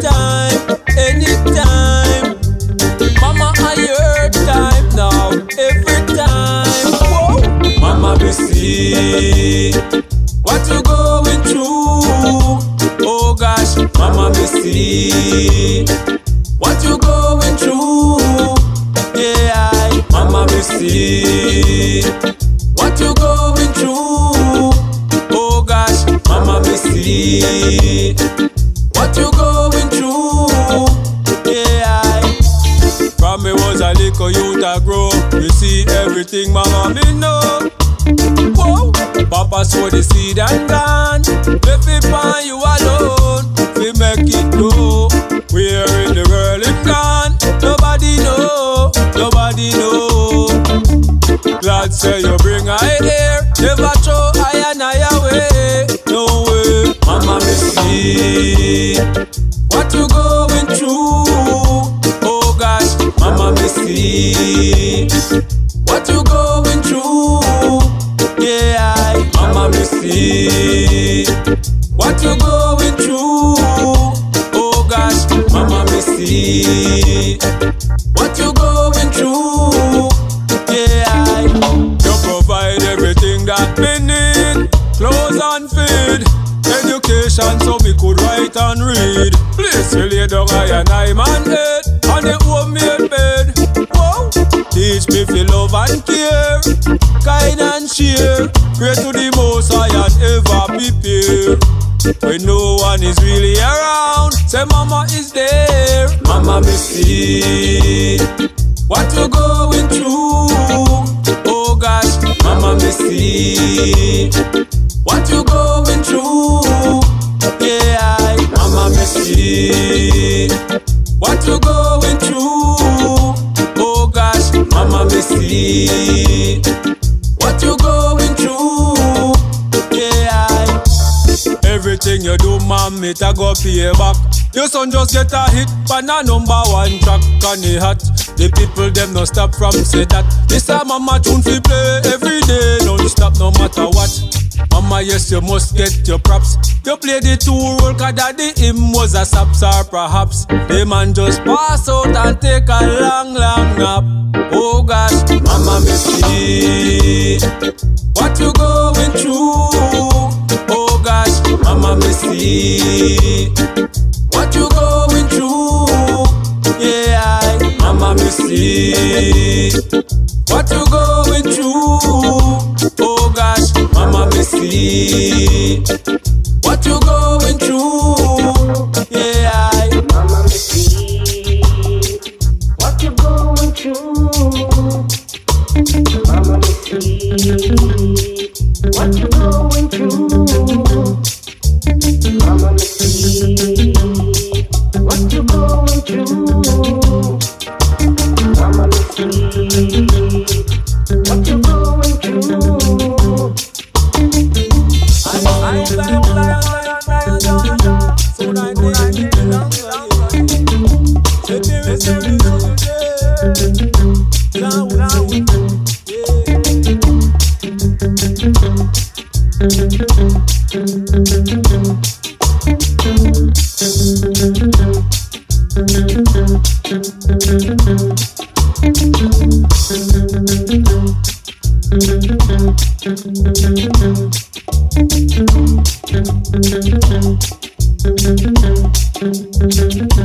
time, anytime. Mama, I your time now, every time. Whoa. Mama, me see what you going through. Oh gosh, Mama, me see what you going through. Yeah, Mama, me see what you going through. Oh gosh, Mama, me see from me was a little youth I grow. You see everything, Mama, me know. Whoa, Papa sow the seed and gone. Left it on you alone. We make it grow. Where in the world it gone? Nobody know. Nobody know. Glad say you what you going through. Yeah, I, Mama me see what you going through. Oh gosh, Mama me see what you going through. Yeah, I, you provide everything that me need, clothes and feed. Education so me could write and read. Place you lay down I and I man head on the homemade bed. Whoa, teach me feel love and care, kind and share. Pray to the most I and ever prepare. When no one is really around, say mama is there. Mama me see what you going through. Oh gosh, mama me see what you going through. Yeah, I, mama me see what you going mama see what you going through. Yeah, I, everything you do, mom, it a go pay back. Your son just get a hit, but na number one track on the hat. The people them no stop from say that. This a mama tune fi play every day, non stop no matter what. Mama, yes, you must get your props. You play the two role, cause daddy him was a saps perhaps. The man just pass out and take a long, long nap. Mama, me see what you going through. Oh gosh, mama, me see what you going through. Yeah, mama, me see what you going through. Oh gosh, mama, me see Thank